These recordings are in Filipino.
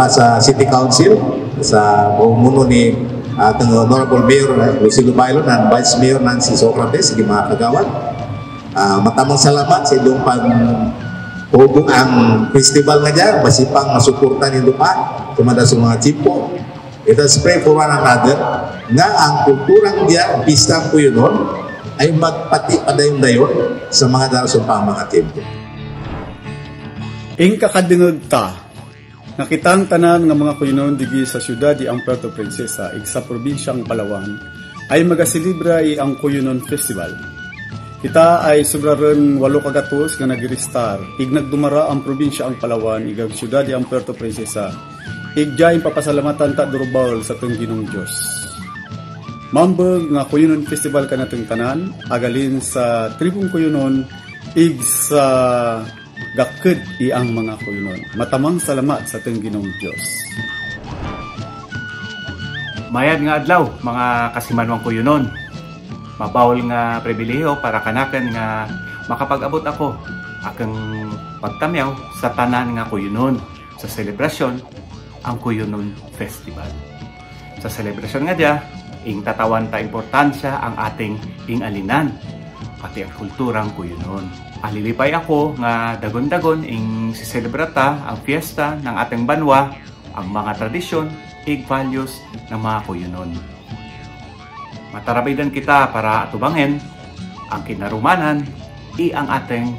Pa sa City Council sa pamumuno ni atong Honorable Mayor Lucilo Bailon and Vice Mayor Nancy Socrates sige mga kagawad uh, matamang salamat sa inyong pag hubong ang festival nga dyan masipang masuportan nito pa kumada sa mga chipo let us pray for one another nga ang kulturang diya pista po yun nun ay magpati padayon dayon sa mga darasong pang tempo. Ing kakadingog ta, nakitang tanan nga mga kuyunon digi sa syudad di ang Puerto Princesa ig sa probinsyang Palawan ay magasilibra i ang Kuyunon Festival. Kita ay sobraron walo kagatos nga nagiristar ig nagdumara ang probinsya ang Palawan ig ang syudad di ang Puerto Princesa ig diay papasalamatan ta durbaul sa tung Ginong Dios. Mambag nga Kuyunon Festival kanatong tanan agalin sa tribong Kuyunon ig sa gaked iang mga kuyunon. Matamang salamat sa ating Ginong Diyos. Mayad nga adlaw, mga kasimanwang kuyunon. Mabawal nga pribileho para kanakan nga makapag-abot ako akang pagtamyaw sa tanan nga kuyunon sa selebrasyon ang Kuyunon Festival. Sa selebrasyon nga dia, ing tatawan ta importansya ang ating ingalinan pati ang kulturang kuyunon. Alilipay ako nga dagon-dagon ing siselebrata ang fiesta ng ating banwa, ang mga tradisyon, ig values ng mga kuyunon. Matarabidan kita para atubangin ang kinarumanan i ang ating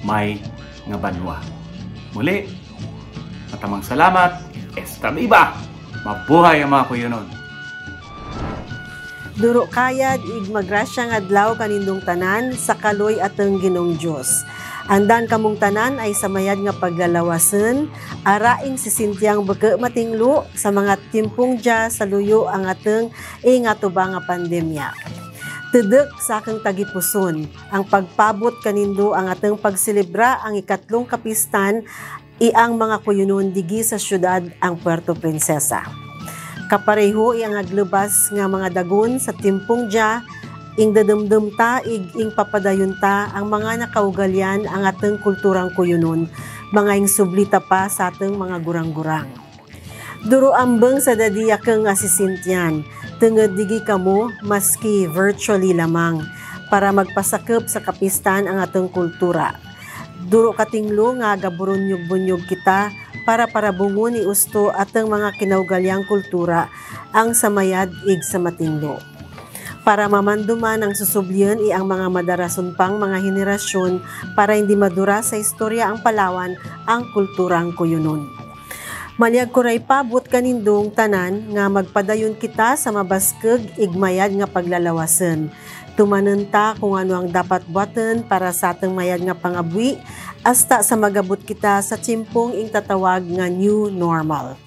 may nga banwa. Muli, matamang salamat, esta viva! Mabuhay ang mga kuyunon! Duro kayad ig magrasya nga adlaw kanindong tanan sa kaloy ateng Ginong Dios. Andan kamong tanan ay samayad nga paglalawasen, araing si Sintiang beke matinglo sa mga timpong dya sa luyo ang ateng ingatuba nga pandemya. Tudek sa akong tagipuson, ang pagpabot kanindo ang ateng pagselebra ang ikatlong kapistan iang mga kuyunon digi sa syudad ang Puerto Princesa. Kapareho iyang aglubas nga mga dagon sa timpong dya, ing dadumdum ta, ig ing papadayon ta, ang mga nakaugalyan ang ateng kulturang kuyunon, mga ing sublita pa sa ateng mga gurang-gurang. Duro ambeng sa dadiya kang asisintyan, tenged digi kamo maski virtually lamang, para magpasakop sa kapistan ang ateng kultura. Duro katinglo nga gaburunyog-bunyog kita para parabungon ni usto at ang mga kinaugalyang kultura ang samayad ig sa matinglo. Para mamanduman ang susublyan i ang mga madarason pang mga henerasyon para hindi madura sa istorya ang Palawan ang kulturang kuyunon. Maliag kuray pabot kanindong tanan nga magpadayon kita sa mabaskeg igmayad nga paglalawasen. Tumanen ta kung ano ang dapat buhaton para sa atong mayad nga pangabwi hasta sa magabot kita sa timpong ing tatawag nga new normal.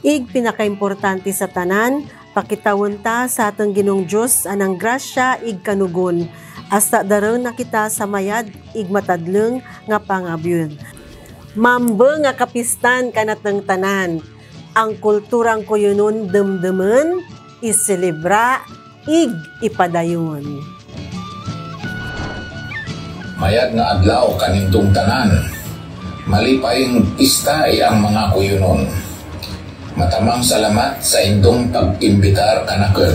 Ig pinakaimportante sa tanan, pakitawon ta sa atong Ginong Dios anang grasya ig kanugon hasta daron na kita sa mayad ig matadleng nga pangabyon. Mambe nga kapistan kanatang tanan. Ang kulturang kuyunon demdemen, iselebra, ig ipadayon. Mayad nga adlaw kanindong tanan. Malipayng pista ay ang mga kuyunon. Matamang salamat sa indong pag-imbitar kanaken.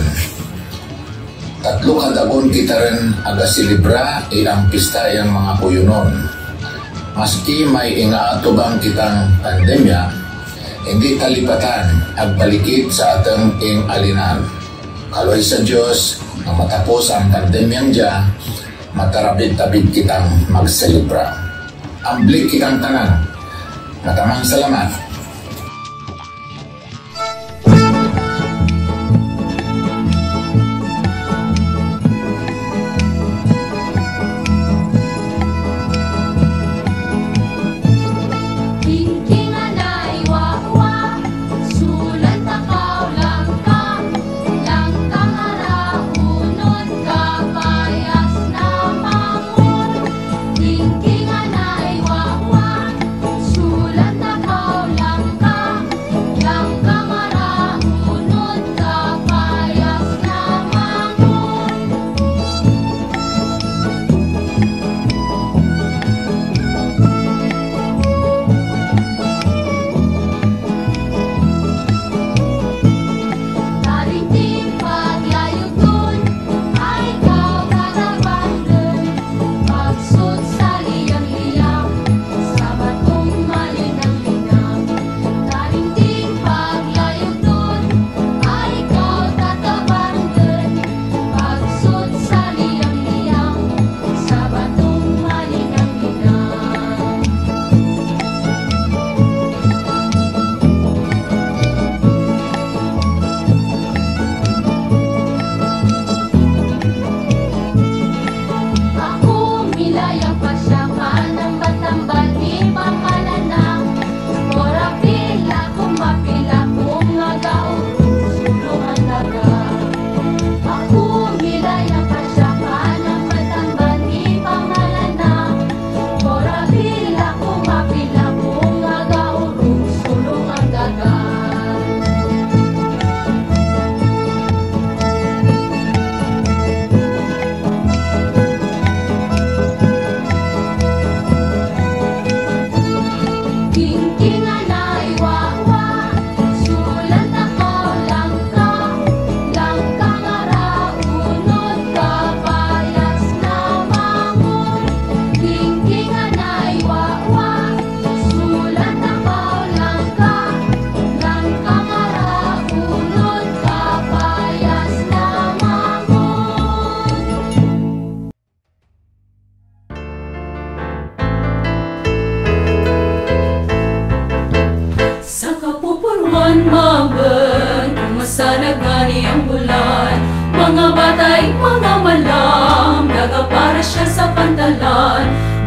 Tatlo kadagon kita rin aga silibra ay ang pista ay ang mga kuyunon. Maski may inaatubang kitang pandemya, hindi talipatan agbalikid sa atang ing alinan. Kaloy sa Diyos, na matapos ang pandemyang dya, matarabid-tabid kitang magselebra. Amblik kitang tanan. Matamang salamat.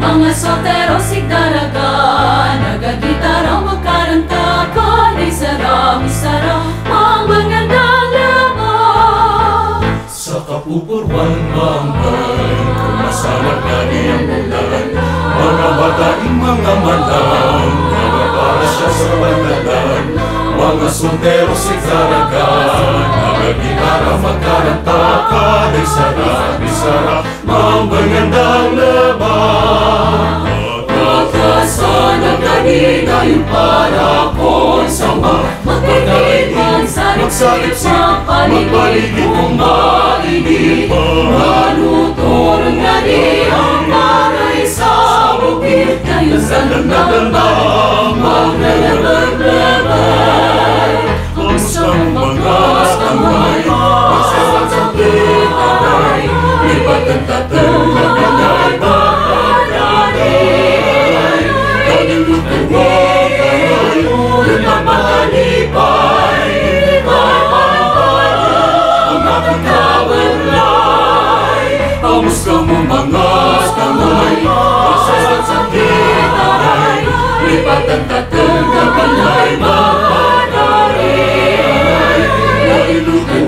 Mga soltero sigdaragan, nagagitara magkaranta Kanay sarap, isara, ang magandang laban Sa kapupurwan mangay Kumasalag na niyang bulan Mga bataing mga malang Mga para siya sa pandalan Mga soltero si Karagan Mga gitara magkaranta Kanay sarap, isarap Ang magandang laban Magkasanag na ngayon para ko sama Magkaibigan sa Magsalip sa paligid kong mainit Manutor nga di ang maray sa bukid Ngayon sa nagdanda Sumumangas kamay Pagsasat sa kitaray Lipatan tatang kapalay Mapanari Nailugan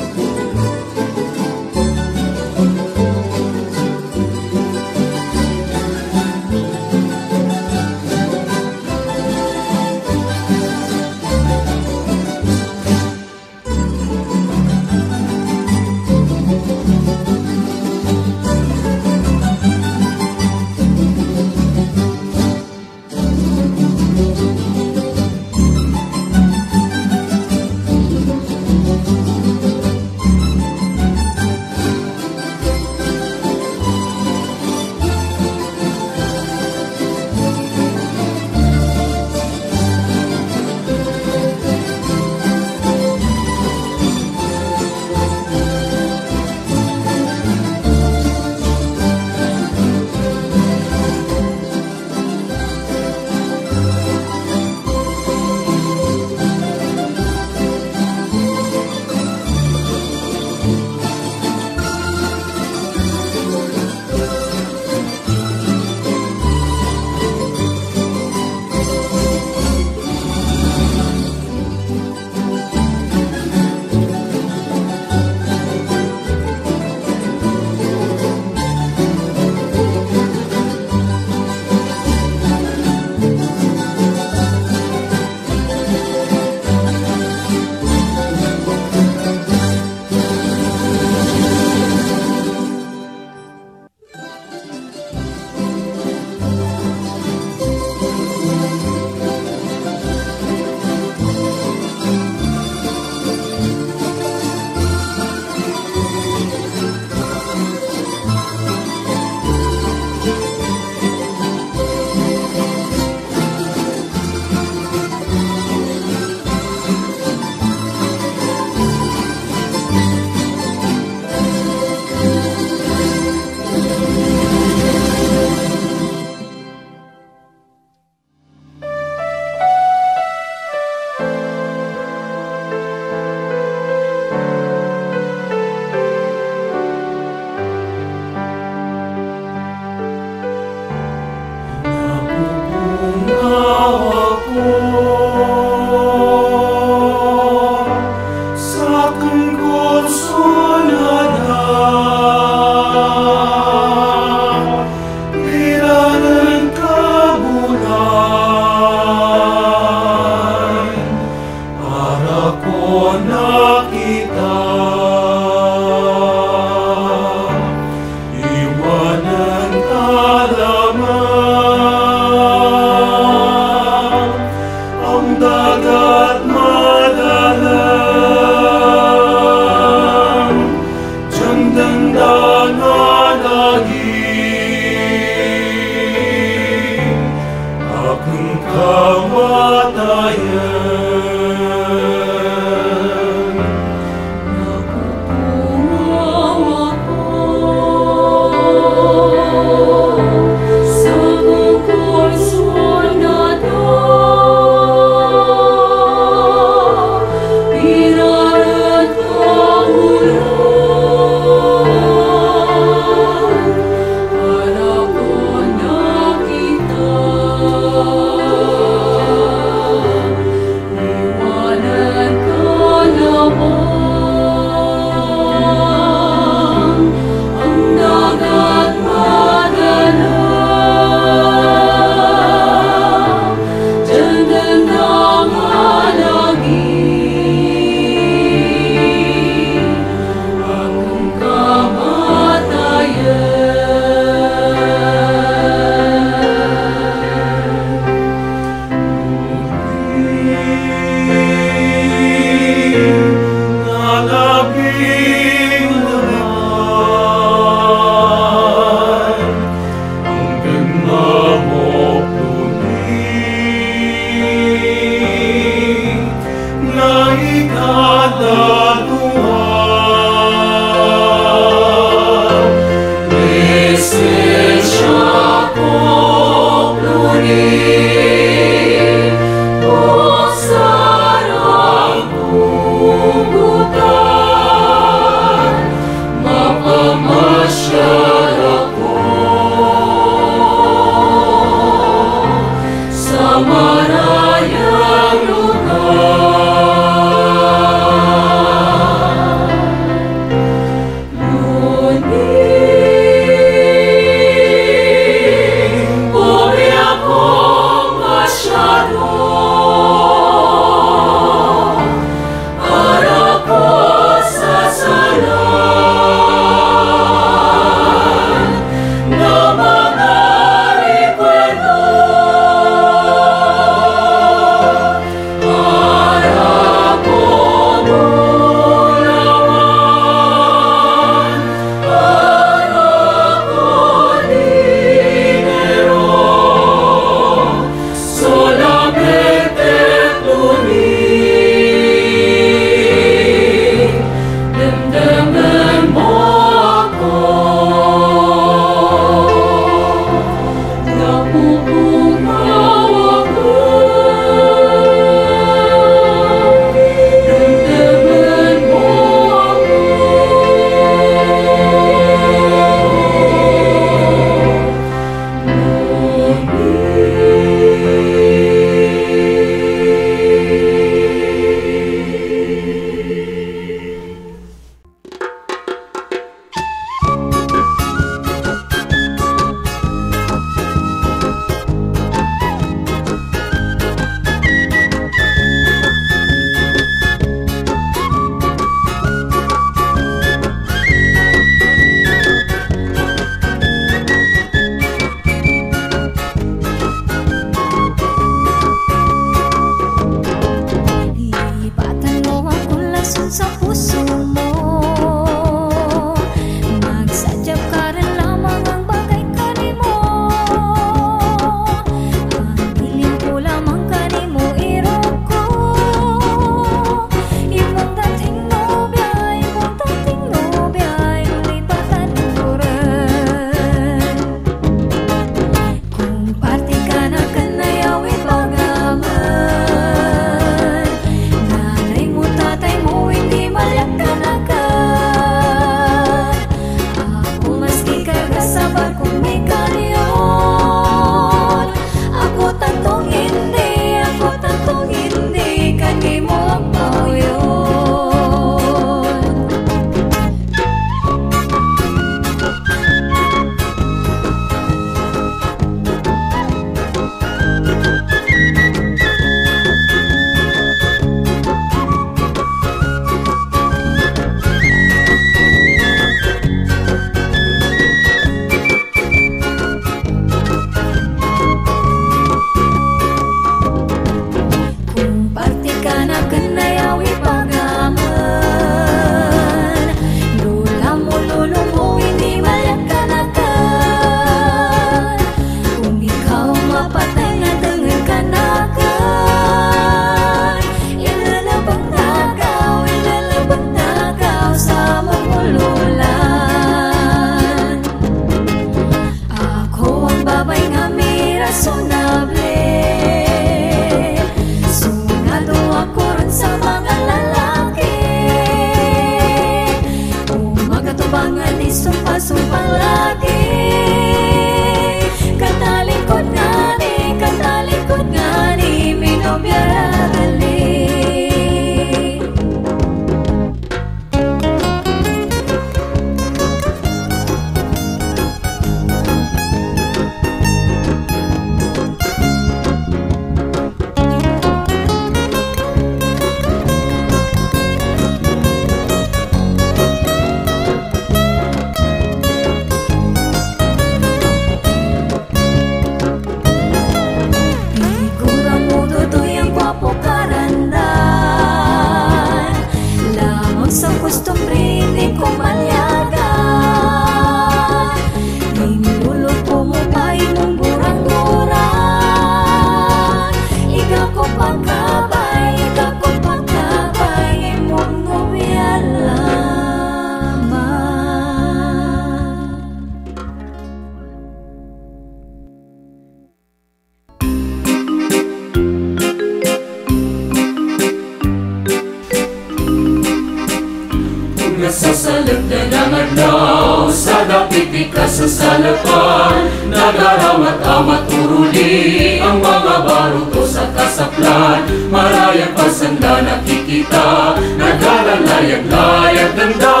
Nasasalap na ng adlaw Sa dapit ka sa salapan Nagarawat-amat uruli Ang mga baruto sa kasaplan. Marayang pasanda nakikita Nagalalayag-layag ganda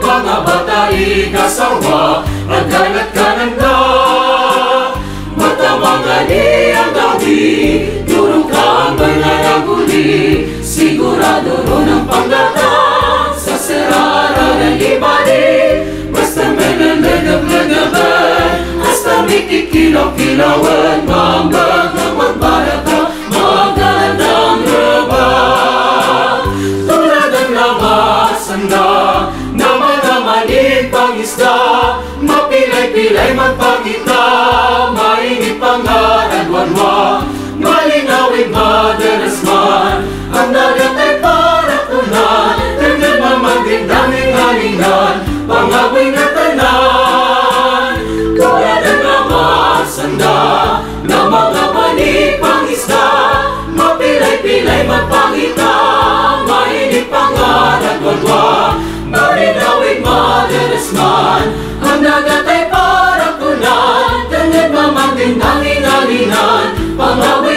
Mga batai kasawa Aganat kananda Mata mga di ang gawi Durong ka ang bananaguli Sigurado ron ang panggatang Sa Kilo, kilo, and bamba, and bamba. Mapilay-pilay magpakita mainit pangarag walwa Marinawin madalas man Ang dagat ay para kunan Tangad mamangkin tangin-alinan Pangawin